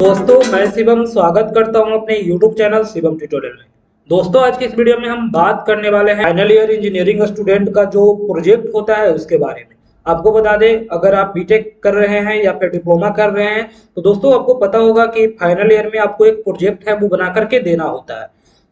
दोस्तों, मैं शिवम स्वागत करता हूँ अपने YouTube चैनल शिवम ट्यूटोरियल में। दोस्तों, आज की इस वीडियो में हम बात करने वाले हैं फाइनल ईयर इंजीनियरिंग स्टूडेंट का जो प्रोजेक्ट होता है उसके बारे में। आपको बता दें, अगर आप बीटेक कर रहे हैं या फिर डिप्लोमा कर रहे हैं तो दोस्तों, आपको पता होगा कि फाइनल ईयर में आपको एक प्रोजेक्ट है, वो बना करके देना होता है।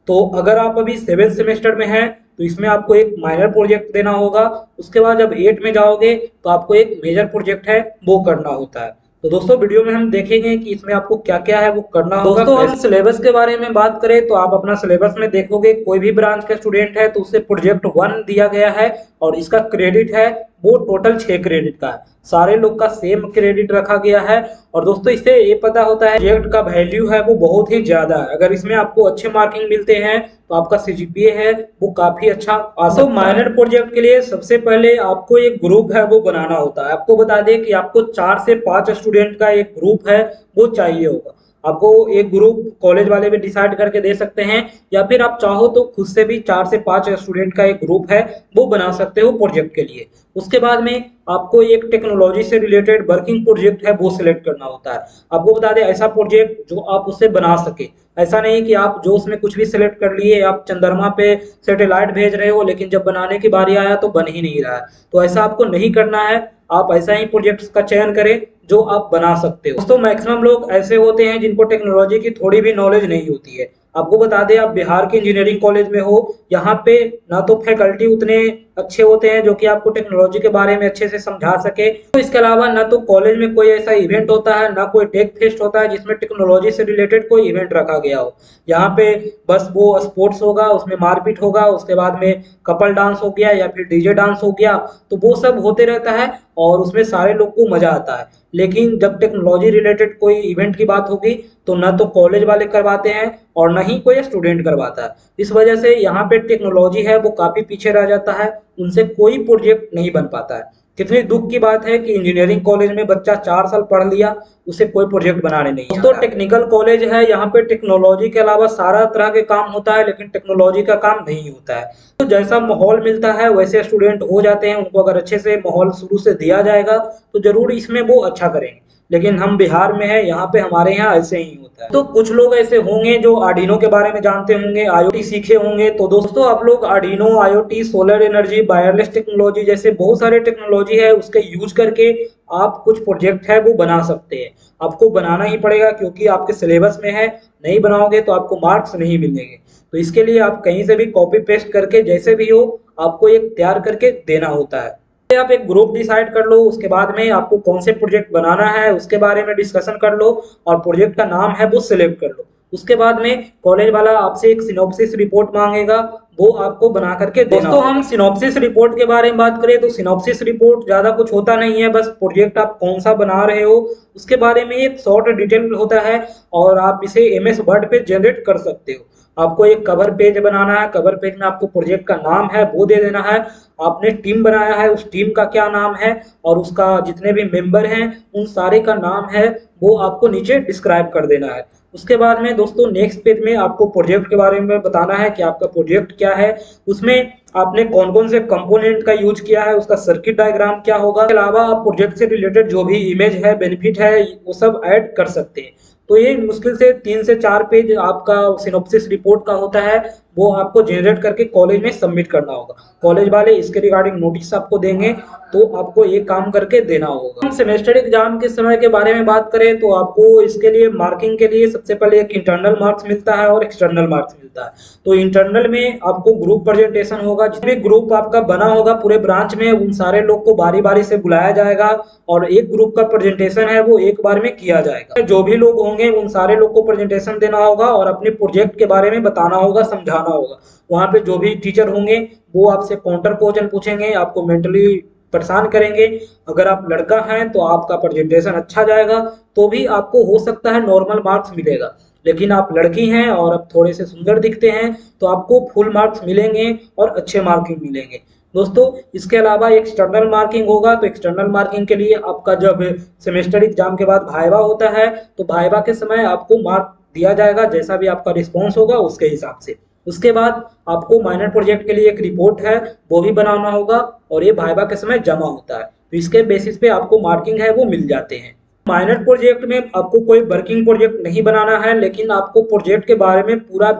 तो अगर आप अभी सेवेंथ सेमेस्टर में हैं तो इसमें आपको एक माइनर प्रोजेक्ट देना होगा, उसके बाद जब एट में जाओगे तो आपको एक मेजर प्रोजेक्ट है, वो करना होता है। तो दोस्तों वीडियो में हम देखेंगे कि इसमें आपको क्या क्या है वो करना होगा। दोस्तों हम सिलेबस के बारे में बात करें तो आप अपना सिलेबस में देखोगे कोई भी ब्रांच का स्टूडेंट है तो उसे प्रोजेक्ट वन दिया गया है। और इसका क्रेडिट है, वो टोटल छह क्रेडिट का है। सारे लोग का सेम क्रेडिट रखा गया है। और दोस्तों, इससे ये पता होता है प्रोजेक्ट का वैल्यू है वो बहुत ही ज़्यादा है। अगर इसमें आपको अच्छे मार्किंग मिलते हैं तो आपका सीजीपीए है, वो काफ़ी अच्छा आ सकता माइनर प्रोजेक्ट के लिए सबसे पहले आपको एक ग्रुप है, वो बनाना होता है। आपको बता दें कि आपको चार से पाँच स्टूडेंट का एक ग्रुप है, वो चाहिए होगा। आपको एक ग्रुप कॉलेज वाले भी डिसाइड करके दे सकते हैं, या फिर आप चाहो तो खुद से भी चार से पाँच स्टूडेंट का एक ग्रुप है, वो बना सकते हो प्रोजेक्ट के लिए। उसके बाद में आपको एक टेक्नोलॉजी से रिलेटेड वर्किंग प्रोजेक्ट है, वो सिलेक्ट करना होता है। आपको बता दें, ऐसा प्रोजेक्ट जो आप उससे बना सके। ऐसा नहीं कि आप जो उसमें कुछ भी सिलेक्ट कर लिए, आप चंद्रमा पे सैटेलाइट भेज रहे हो, लेकिन जब बनाने की बारी आया तो बन ही नहीं रहा तो ऐसा आपको नहीं करना है, आप ऐसा ही प्रोजेक्ट्स का चयन करें जो आप बना सकते हो। दोस्तों मैक्सिमम लोग ऐसे होते हैं जिनको टेक्नोलॉजी की थोड़ी भी नॉलेज नहीं होती है। आपको बता दें, आप बिहार के इंजीनियरिंग कॉलेज में हो, यहाँ पे ना तो फैकल्टी उतने अच्छे होते हैं जो कि आपको टेक्नोलॉजी के बारे में अच्छे से समझा सके। तो इसके अलावा ना तो कॉलेज में कोई ऐसा इवेंट होता है, ना कोई टेक फेस्ट होता है जिसमें टेक्नोलॉजी से रिलेटेड कोई इवेंट रखा गया हो। यहाँ पे बस वो स्पोर्ट्स होगा, उसमें मारपीट होगा, उसके बाद में कपल डांस हो गया या फिर डीजे डांस हो गया तो वो सब होते रहता है और उसमें सारे लोग को मज़ा आता है। लेकिन जब टेक्नोलॉजी रिलेटेड कोई इवेंट की बात होगी तो न तो कॉलेज वाले करवाते हैं और न ही कोई स्टूडेंट करवाता है। इस वजह से यहाँ पे टेक्नोलॉजी है, वो काफ़ी पीछे रह जाता है, उनसे कोई प्रोजेक्ट नहीं बन पाता है। कितनी दुख की बात है कि इंजीनियरिंग कॉलेज में बच्चा चार साल पढ़ लिया, उसे कोई प्रोजेक्ट बनाने नहीं तो टेक्निकल कॉलेज है, यहाँ पे टेक्नोलॉजी के अलावा सारा तरह के काम होता है, लेकिन टेक्नोलॉजी का काम नहीं होता है। तो जैसा माहौल मिलता है, वैसे स्टूडेंट हो जाते हैं, उनको अगर अच्छे से माहौल शुरू से दिया जाएगा तो ज़रूर इसमें वो अच्छा करेंगे। लेकिन हम बिहार में है, यहाँ पे हमारे यहाँ ऐसे ही होता है। तो कुछ लोग ऐसे होंगे जो आर्डिनो के बारे में जानते होंगे आईओटी सीखे होंगे। तो दोस्तों, आप लोग Arduino IoT solar energy wireless technology जैसे बहुत सारे टेक्नोलॉजी है, उसके यूज़ करके आप कुछ प्रोजेक्ट है, वो बना सकते हैं। आपको बनाना ही पड़ेगा क्योंकि आपके सिलेबस में है, नहीं बनाओगे तो आपको मार्क्स नहीं मिलेंगे। तो इसके लिए आप कहीं से भी कॉपी पेस्ट करके, जैसे भी हो, आपको एक तैयार करके देना होता है। आप एक ग्रुप डिसाइड कर लो, उसके बाद में आपको कौन से प्रोजेक्ट बनाना है, उसके बारे में डिस्कशन कर लो और प्रोजेक्ट का नाम है वो सिलेक्ट कर लो। उसके बाद में कॉलेज वाला आपसे एक सिनोप्सिस रिपोर्ट मांगेगा, वो आपको बना करके दोस्तों, हम सिनोप्सिस रिपोर्ट के बारे में बात करें तो सिनोप्सिस रिपोर्ट ज़्यादा कुछ होता नहीं है, बस प्रोजेक्ट आप कौन सा बना रहे हो, उसके बारे में एक शॉर्ट डिटेल होता है और आप इसे एम एस वर्ड पे जनरेट कर सकते हो। आपको एक कवर पेज बनाना है। कवर पेज में आपको प्रोजेक्ट का नाम है, वो दे देना है। आपने टीम बनाया है, उस टीम का क्या नाम है और उसका जितने भी मेंबर हैं, उन सारे का नाम है, वो आपको नीचे डिस्क्राइब कर देना है। उसके बाद में दोस्तों नेक्स्ट पेज में आपको प्रोजेक्ट के बारे में बताना है कि आपका प्रोजेक्ट क्या है। उसमें आपने कौन कौन से कंपोनेंट का यूज़ किया है, उसका सर्किट डायग्राम क्या होगा। इसके अलावा आप प्रोजेक्ट से रिलेटेड जो भी इमेज है बेनिफिट है, वो सब ऐड कर सकते हैं। तो ये मुश्किल से तीन से चार पेज आपका सिनोप्सिस रिपोर्ट का होता है। वो आपको जनरेट करके कॉलेज में सबमिट करना होगा। कॉलेज वाले इसके रिगार्डिंग नोटिस आपको देंगे तो आपको ये काम करके देना होगा। हम सेमेस्टर एग्ज़ाम के समय के बारे में बात करें तो आपको इसके लिए मार्किंग के लिए सबसे पहले एक इंटरनल मार्क्स मिलता है और एक्सटर्नल मार्क्स मिलता है। तो इंटरनल में आपको ग्रुप प्रेजेंटेशन होगा, जिसमें ग्रुप आपका बना होगा पूरे ब्रांच में, उन सारे लोग को बारी बारी से बुलाया जाएगा और एक ग्रुप का प्रेजेंटेशन है, वो एक बार में किया जाएगा। जो भी लोग होंगे, उन सारे लोग को प्रेजेंटेशन देना होगा और अपने प्रोजेक्ट के बारे में बताना होगा, समझाना करना होगा। वहाँ पे जो भी टीचर होंगे, वो आपसे काउंटर क्वेश्चन पूछेंगे, आपको मेंटली परेशान करेंगे। अगर आप लड़का हैं तो आपका प्रेजेंटेशन अच्छा जाएगा तो भी आपको हो सकता है नॉर्मल मार्क्स मिलेगा। लेकिन आप लड़की हैं और अब थोड़े से सुंदर दिखते हैं तो आपको फुल मार्क्स मिलेंगे और अच्छे मार्किंग मिलेंगे। दोस्तों, इसके अलावा एक्सटर्नल मार्किंग होगा तो एक्सटर्नल मार्किंग के लिए आपका जब सेमेस्टर एग्ज़ाम के बाद भाईवा होता है तो भाईवा के समय आपको मार्क दिया जाएगा, जैसा भी आपका रिस्पॉन्स होगा, उसके हिसाब से। उसके बाद आपको माइनर प्रोजेक्ट के लिए एक रिपोर्ट है, वो भी बनाना होगा और ये भाईबा के समय जमा होता है। तो इसके बेसिस पे आपको मार्किंग है, वो मिल जाते हैं। माइनर प्रोजेक्ट में आपको कोई वर्किंग प्रोजेक्ट नहीं बनाना है, लेकिन आपको प्रोजेक्ट के बारे में पूरा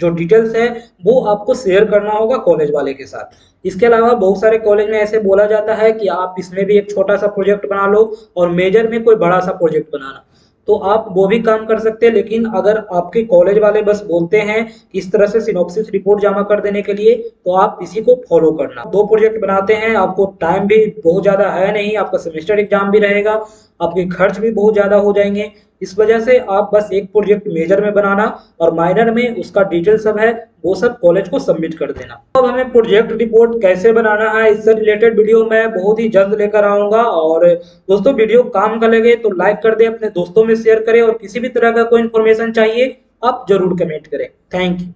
जो डिटेल्स है, वो आपको शेयर करना होगा कॉलेज वाले के साथ। इसके अलावा बहुत सारे कॉलेज में ऐसे बोला जाता है कि आप इसमें भी एक छोटा सा प्रोजेक्ट बना लो और मेजर में कोई बड़ा सा प्रोजेक्ट बनाना तो आप वो भी काम कर सकते हैं, लेकिन अगर आपके कॉलेज वाले बस बोलते हैं इस तरह से सिनोप्सिस रिपोर्ट जमा कर देने के लिए तो आप इसी को फॉलो करना। दो प्रोजेक्ट बनाते हैं, आपको टाइम भी बहुत ज़्यादा है नहीं, आपका सेमेस्टर एग्ज़ाम भी रहेगा, आपके खर्च भी बहुत ज़्यादा हो जाएँगे इस वजह से आप बस एक प्रोजेक्ट मेजर में बनाना और माइनर में उसका डिटेल सब है, वो सब कॉलेज को सबमिट कर देना। अब हमें प्रोजेक्ट रिपोर्ट कैसे बनाना है, इससे रिलेटेड वीडियो मैं बहुत ही जल्द लेकर आऊँगा और दोस्तों वीडियो काम का लगे तो लाइक कर दे, अपने दोस्तों में शेयर करें और किसी भी तरह का कोई इन्फॉर्मेशन चाहिए, आप ज़रूर कमेंट करें। Thank you